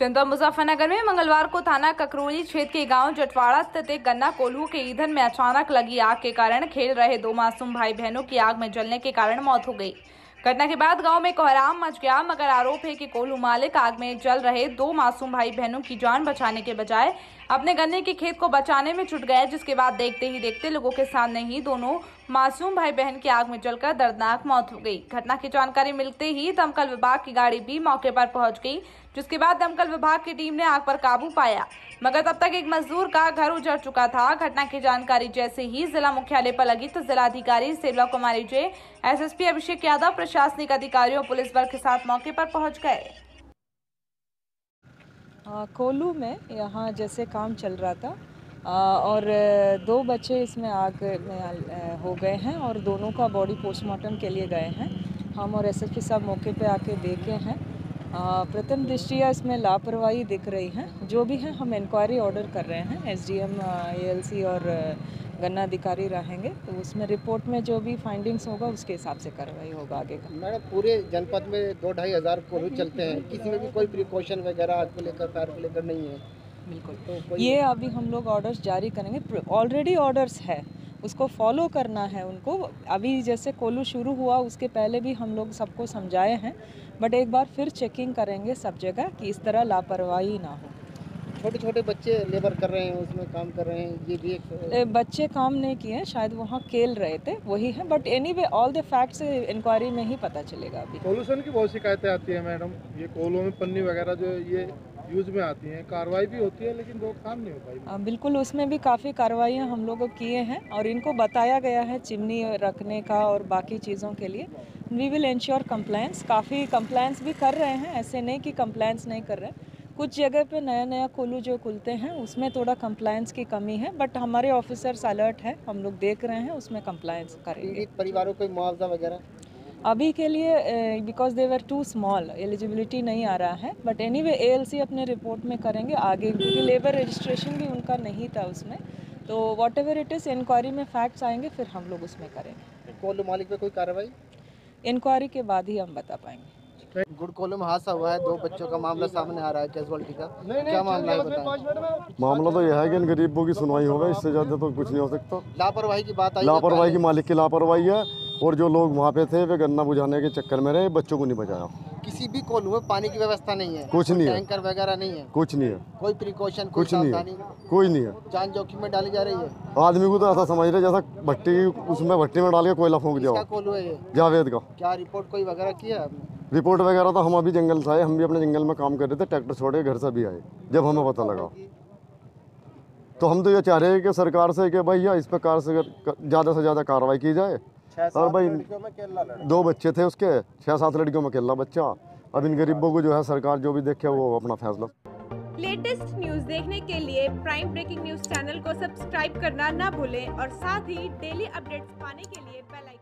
जनपद मुजफ्फरनगर में मंगलवार को थाना ककरोली क्षेत्र के गाँव जटवाड़ा स्थित एक गन्ना कोल्हू के ईंधन में अचानक लगी आग के कारण खेल रहे दो मासूम भाई बहनों की आग में जलने के कारण मौत हो गई। घटना के बाद गाँव में कोहराम मच गया, मगर आरोप है कि कोल्हू मालिक आग में जल रहे दो मासूम भाई बहनों की जान बचाने के बजाय अपने गन्ने के खेत को बचाने में जुट गए, जिसके बाद देखते ही देखते लोगों के सामने ही दोनों मासूम भाई बहन की आग में जलकर दर्दनाक मौत हो गई। घटना की जानकारी मिलते ही दमकल विभाग की गाड़ी भी मौके पर पहुँच गई, जिसके बाद दमकल विभाग की टीम ने आग पर काबू पाया। मगर तब तक एक मजदूर का घर उजड़ चुका था। घटना की जानकारी जैसे ही जिला मुख्यालय पर लगी तो जिलाधिकारी सेवा कुमारी जे, एसएसपी अभिषेक यादव, प्रशासनिक अधिकारियों पुलिस बल के साथ मौके पर पहुँच गए। कोलू में यहाँ जैसे काम चल रहा था और दो बच्चे इसमें आग में हो गए हैं और दोनों का बॉडी पोस्टमार्टम के लिए गए हैं। हम और एसएसपी साहब मौके पे आके देखे हैं। प्रथम दृष्टिया इसमें लापरवाही दिख रही है। जो भी है, हम इंक्वायरी ऑर्डर कर रहे हैं। एस डी एसडीएम एएलसी और गन्ना अधिकारी रहेंगे। तो उसमें रिपोर्ट में जो भी फाइंडिंग्स होगा, उसके हिसाब से कार्रवाई होगा आगे का। मैडम, पूरे जनपद में दो ढाई हज़ार कोल्हू चलते हैं। किसी में भी कोई प्रिकॉशन वगैरह आग को लेकर पैर को लेकर नहीं है। बिल्कुल। तो ये अभी हम लोग ऑर्डर्स जारी करेंगे। ऑलरेडी ऑर्डर्स है। उसको फॉलो करना है उनको। अभी जैसे कोलू शुरू हुआ उसके पहले भी हम लोग सबको समझाए हैं। बट एक बार फिर चेकिंग करेंगे सब जगह कि इस तरह लापरवाही ना हो। छोटे छोटे बच्चे लेबर कर रहे हैं उसमें काम कर रहे हैं ये भी एक बच्चे काम नहीं किए हैं शायद वहाँ खेल रहे थे वही है। But anyway all the facts inquiry में ही पता चलेगा अभी। पोल्यूशन की बहुत शिकायतें आती है मैडम ये कोलों में पन्नी वगैरह जो ये यूज़ में आती हैं कार्रवाई भी होती है लेकिन रोकथाम नहीं हो पाई। आ, बिल्कुल उसमें भी काफ़ी कार्रवाइयाँ हम लोग किए हैं और इनको बताया गया है चिमनी रखने का और बाकी चीज़ों के लिए। वी विल इंश्योर कंप्लायंस काफ़ी कंप्लायंस भी कर रहे हैं ऐसे नहीं कि कंप्लायंस नहीं कर रहे। हैं कुछ जगह पे नया नया कोलू जो खुलते हैं उसमें थोड़ा कंप्लायंस की कमी है बट हमारे ऑफिसर्स अलर्ट है हम लोग देख रहे हैं उसमें कंप्लायंस करेंगे। परिवारों को मुआवजा वगैरह? अभी के लिए because they were too small eligibility नहीं आ रहा है बट एनी वे अपने रिपोर्ट में करेंगे आगे क्योंकि लेबर रजिस्ट्रेशन भी उनका नहीं था उसमें। तो whatever it is inquiry में फैक्ट्स आएँगे फिर हम लोग उसमें करेंगे। कोल्हू मालिक पे कोई कार्रवाई? इंक्वायरी के बाद ही हम बता पाएँगे। गुड़ कोल्हू में हादसा हुआ है दो बच्चों का मामला सामने आ रहा है कैजुअलिटी का। क्या मामला है बताएँ? मामला तो यह है कि इन गरीबों की सुनवाई होगा इससे ज़्यादा तो कुछ नहीं हो सकता। लापरवाही की बात आई लापरवाही की मालिक की लापरवाही है और जो लोग वहाँ पे थे वे गन्ना बुझाने के चक्कर में रहे बच्चों को नहीं बचाया। किसी भी कोल्हू में पानी की व्यवस्था नहीं है। कुछ नहीं है। टैंकर वगैरह नहीं है। कुछ नहीं है। कोई प्रिकॉशन कुछ नहीं है। कोई नहीं है। जान जोखिम में डाली जा रही है। आदमी को तो ऐसा समझ रहे जैसा भट्टी उसमें भट्टी में डाल के कोयला फूक दिया कोल्हू है। जावेद का। क्या रिपोर्ट कोई वगैरह किया है रिपोर्ट वगैरह तो हम अभी जंगल से आए हम भी अपने जंगल में काम कर रहे थे ट्रैक्टर छोड़ के घर से भी आए जब हमें पता लगा। तो हम तो ये चाह रहे हैं कि सरकार से कि भैया इस पर कार से ज़्यादा से ज़्यादा कार्रवाई की जाए और भाई दो बच्चे थे उसके छः सात लड़कियों में अकेला बच्चा। अब इन गरीबों को जो है सरकार जो भी देखे वो अपना फैसला। लेटेस्ट न्यूज़ देखने के लिए प्राइम ब्रेकिंग न्यूज़ चैनल को सब्सक्राइब करना ना भूलें और साथ ही डेली अपडेट्स पाने के लिए बेल आइकन